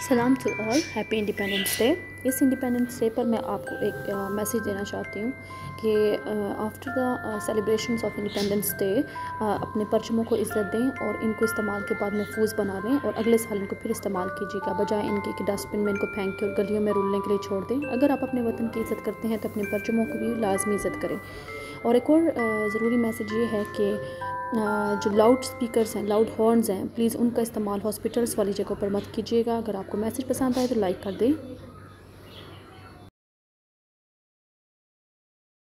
सलाम to all, happy independence day. इस independence day पर मैं आपको एक मैसेज देना चाहती हूँ कि after the celebration of independence day अपने परचमों को इज़्ज़त दें और इनको इस्तेमाल के बाद महफूज बना दें और अगले साल इनको फिर इस्तेमाल कीजिएगा। बजाय इनके कि डस्टबिन में इनको फेंक के और गलियों में रुलने के लिए छोड़ दें। अगर आप अपने वतन की इज़्ज़त करते हैं तो अपने परचमों की भी लाजमी इज़्ज़त करें। और एक और ज़रूरी मैसेज ये है कि जो लाउड स्पीकर्स हैं लाउड हॉर्न्स हैं प्लीज़ उनका इस्तेमाल हॉस्पिटल्स वाली जगहों पर मत कीजिएगा। अगर आपको मैसेज पसंद आए तो लाइक कर दें।